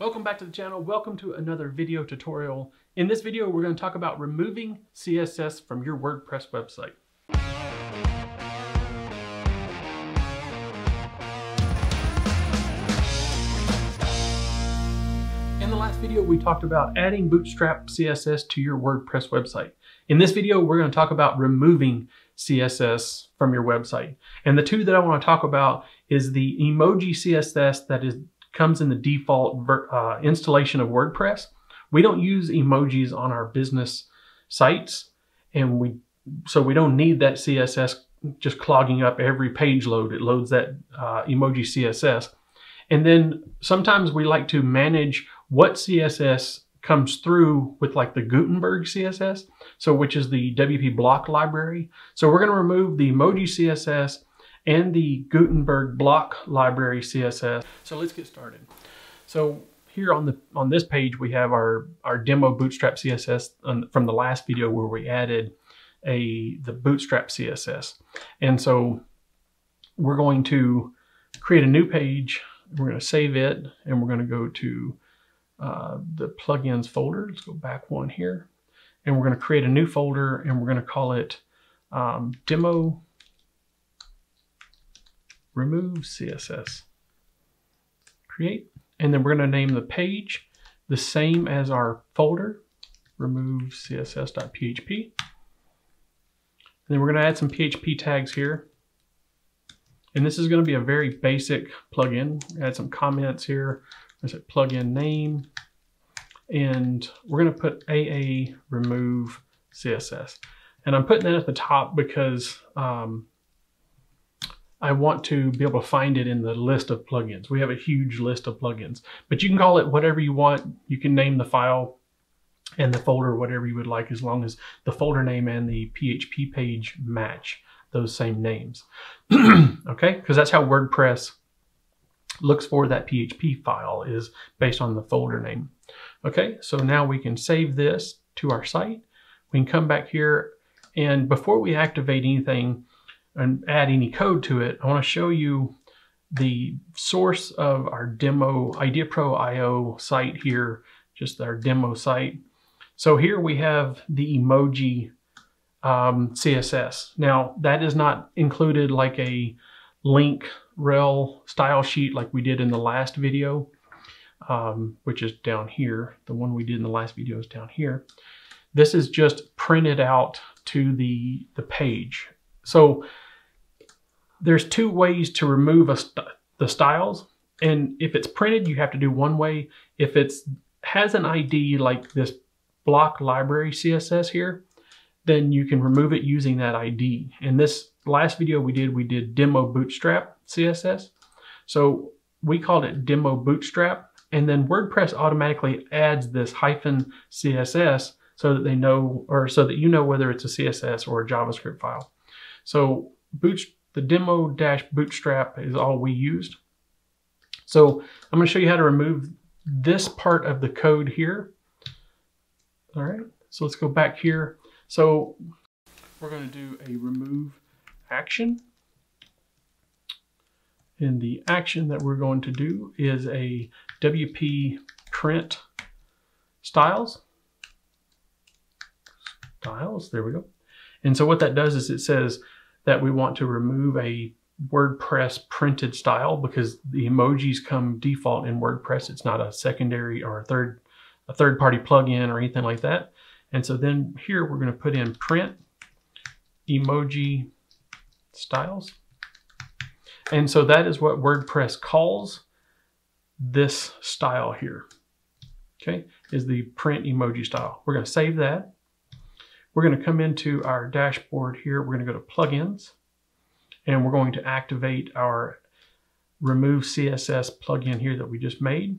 Welcome back to the channel. Welcome to another video tutorial. In this video, we're going to talk about removing CSS from your WordPress website. In the last video, we talked about adding Bootstrap CSS to your WordPress website. In this video, we're going to talk about removing CSS from your website. And the two that I want to talk about is the emoji CSS that is comes in the default uh, installation of WordPress. We don't use emojis on our business sites, and we so we don't need that CSS just clogging up every page load. It loads that uh, emoji CSS. And then sometimes we like to manage what CSS comes through with like the Gutenberg CSS, so which is the WP block library. So we're going to remove the emoji CSS and the Gutenberg block library CSS. So let's get started. So here on the on this page we have our our demo bootstrap css from the last video where we added a the bootstrap css and so we're going to create a new page we're going to save it and we're going to go to uh, the plugins folder let's go back one here and we're going to create a new folder and we're going to call it um, demo remove CSS. Create, and then we're going to name the page the same as our folder, remove css.php. And then we're going to add some PHP tags here. And this is going to be a very basic plugin. Add some comments here. I said plugin name. And we're going to put AA remove CSS. And I'm putting that at the top because um, I want to be able to find it in the list of plugins. We have a huge list of plugins, but you can call it whatever you want. You can name the file and the folder whatever you would like as long as the folder name and the PHP page match those same names. okay, because that's how WordPress looks for that PHP file is based on the folder name. Okay, so now we can save this to our site. We can come back here and before we activate anything, and add any code to it, I want to show you the source of our demo IdeaPro IO site here, just our demo site. So here we have the emoji um, CSS. Now that is not included like a link rel style sheet like we did in the last video, um, which is down here. The one we did in the last video is down here. This is just printed out to the, the page. So there's two ways to remove st the styles. And if it's printed, you have to do one way. If it's has an ID like this block library CSS here, then you can remove it using that ID. In this last video we did, we did demo bootstrap CSS. So we called it demo bootstrap. And then WordPress automatically adds this hyphen CSS so that they know, or so that you know whether it's a CSS or a JavaScript file. So bootstrap the demo dash bootstrap is all we used. So I'm going to show you how to remove this part of the code here. All right, so let's go back here. So we're going to do a remove action. And the action that we're going to do is a WP print styles. Styles, there we go. And so what that does is it says that we want to remove a WordPress printed style because the emojis come default in WordPress. It's not a secondary or a third a third party plugin or anything like that. And so then here we're going to put in print emoji styles. And so that is what WordPress calls this style here. Okay, is the print emoji style. We're going to save that. We're going to come into our dashboard here. We're going to go to plugins and we're going to activate our remove CSS plugin here that we just made.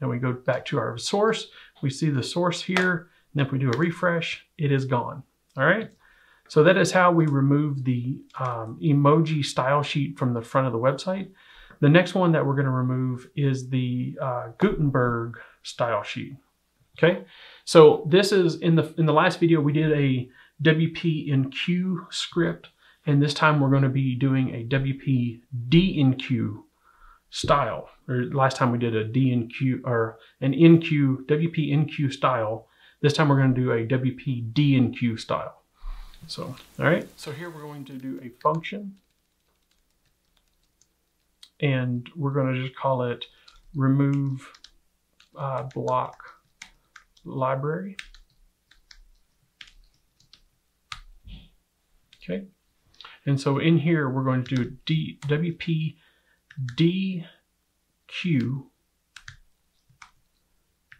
And we go back to our source. We see the source here. And if we do a refresh, it is gone. All right. So that is how we remove the um, emoji style sheet from the front of the website. The next one that we're going to remove is the uh, Gutenberg style sheet. Okay, so this is in the in the last video we did a WP in Q script, and this time we're going to be doing a WP in q style. Or last time we did a Q or an NQ, WP in Q style. This time we're going to do a WP in q style. So, all right. So here we're going to do a function. And we're going to just call it remove uh, block library. Okay. And so in here, we're going to do D, WP DQ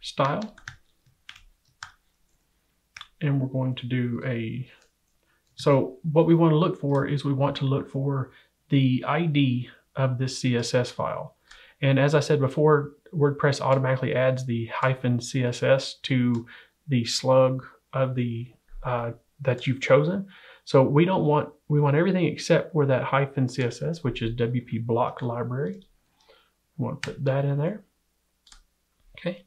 style. And we're going to do a, so what we want to look for is we want to look for the ID of this CSS file. And as I said before, WordPress automatically adds the hyphen CSS to the slug of the uh, that you've chosen. So we don't want, we want everything except for that hyphen CSS, which is WP block library. We want to put that in there. Okay.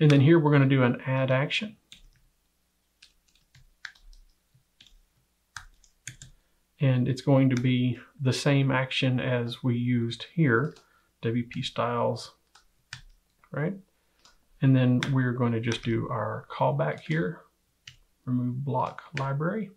And then here we're going to do an add action. And it's going to be the same action as we used here, WP styles, right? And then we're going to just do our callback here, remove block library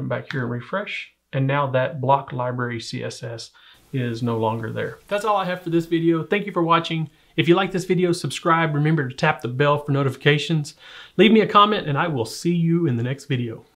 come back here and refresh. And now that block library CSS is no longer there. That's all I have for this video. Thank you for watching. If you like this video, subscribe. Remember to tap the bell for notifications. Leave me a comment and I will see you in the next video.